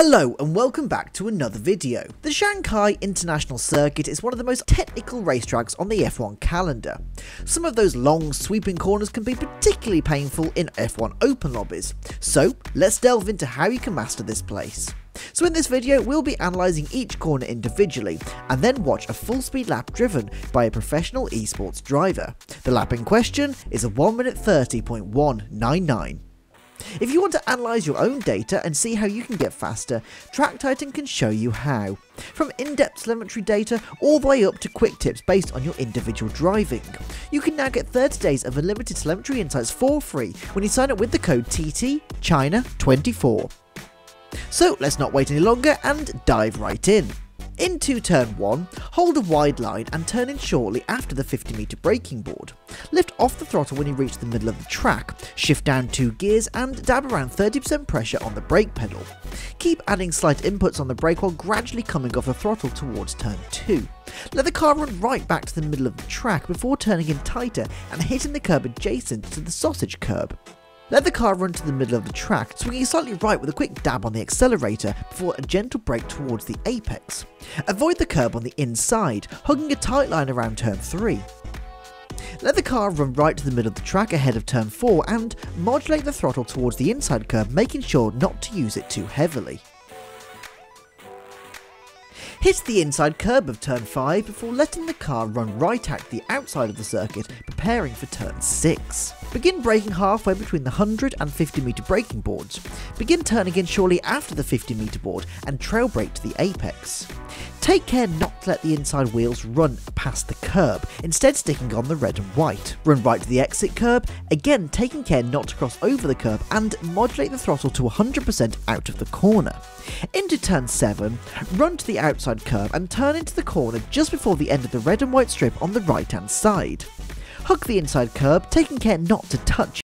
Hello and welcome back to another video. The Shanghai International Circuit is one of the most technical racetracks on the F1 calendar. Some of those long sweeping corners can be particularly painful in F1 open lobbies, so let's delve into how you can master this place. So in this video we'll be analysing each corner individually and then watch a full speed lap driven by a professional esports driver. The lap in question is a 1 minute 30.199. If you want to analyse your own data and see how you can get faster, Track Titan can show you how. From in-depth telemetry data all the way up to quick tips based on your individual driving. You can now get 30 days of unlimited telemetry insights for free when you sign up with the code TT China 24 So let's not wait any longer and dive right in. Into turn 1, hold a wide line and turn in shortly after the 50 meter braking board. Lift off the throttle when you reach the middle of the track, shift down 2 gears and dab around 30% pressure on the brake pedal. Keep adding slight inputs on the brake while gradually coming off the throttle towards turn 2. Let the car run right back to the middle of the track before turning in tighter and hitting the curb adjacent to the sausage curb. Let the car run to the middle of the track, swinging slightly right with a quick dab on the accelerator before a gentle brake towards the apex. Avoid the curb on the inside, hugging a tight line around turn 3. Let the car run right to the middle of the track ahead of turn 4 and modulate the throttle towards the inside curb making sure not to use it too heavily. Hit the inside curb of turn 5 before letting the car run right at the outside of the circuit, preparing for turn 6. Begin braking halfway between the 100 and 50 meter braking boards. Begin turning in shortly after the 50 meter board and trail brake to the apex. Take care not to let the inside wheels run past the curb, instead sticking on the red and white. Run right to the exit curb, again taking care not to cross over the curb and modulate the throttle to 100% out of the corner. Into turn 7, run to the outside curb and turn into the corner just before the end of the red and white strip on the right hand side. Hug the inside curb, taking care not to touch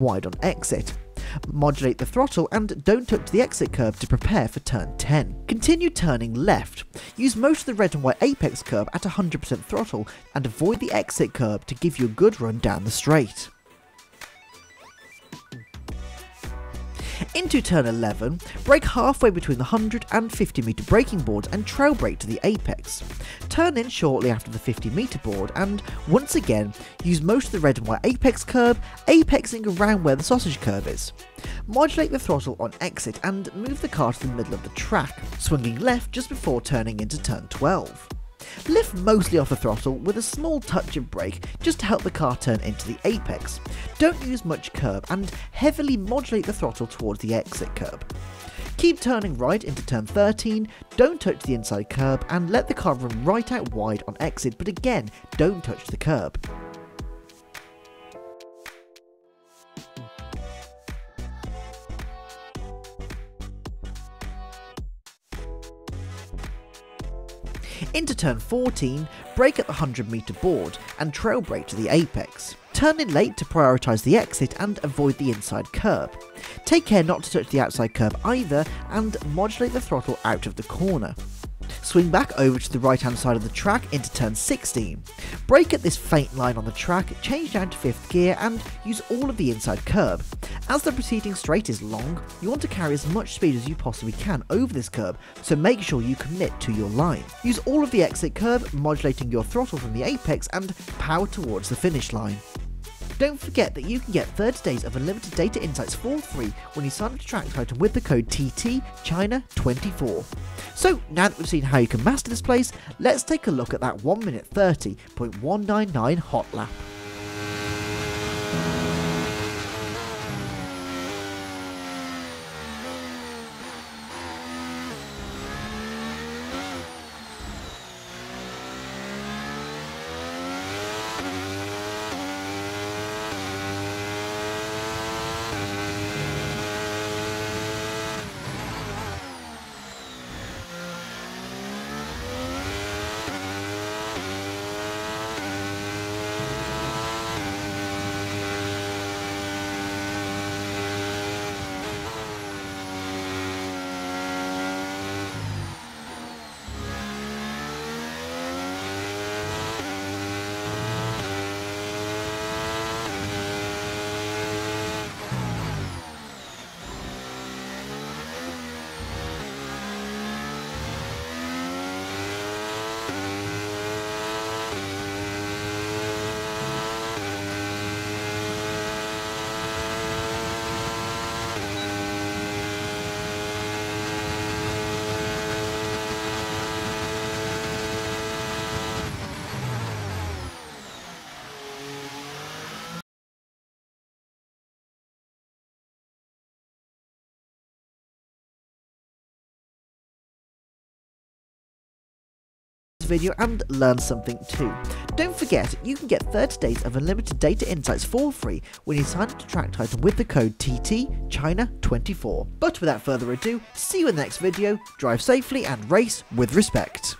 wide on exit. Modulate the throttle and don't touch the exit curb to prepare for turn 10. Continue turning left. Use most of the red and white apex curb at 100% throttle and avoid the exit curb to give you a good run down the straight. Into turn 11, brake halfway between the 100 and 50 meter braking boards and trail brake to the apex. Turn in shortly after the 50 meter board and, once again, use most of the red and white apex curb, apexing around where the sausage curb is. Modulate the throttle on exit and move the car to the middle of the track, swinging left just before turning into turn 12. Lift mostly off the throttle with a small touch of brake just to help the car turn into the apex. Don't use much curb and heavily modulate the throttle towards the exit curb. Keep turning right into turn 13, don't touch the inside curb and let the car run right out wide on exit but again don't touch the curb. Into turn 14, brake at the 100 meter board and trail brake to the apex. Turn in late to prioritise the exit and avoid the inside curb. Take care not to touch the outside curb either and modulate the throttle out of the corner. Swing back over to the right hand side of the track into turn 16. Brake at this faint line on the track, change down to 5th gear and use all of the inside curb. As the preceding straight is long, you want to carry as much speed as you possibly can over this curb, so make sure you commit to your line. Use all of the exit curb, modulating your throttle from the apex and power towards the finish line. Don't forget that you can get 30 days of unlimited data insights for free when you sign up to Track Titan with the code TT China 24 So now that we've seen how you can master this place, let's take a look at that 1 minute 30.199 hot lap. Video and learn something too. Don't forget, you can get 30 days of unlimited data insights for free when you sign up to Track Titan with the code TTChina24. But without further ado, see you in the next video, drive safely and race with respect.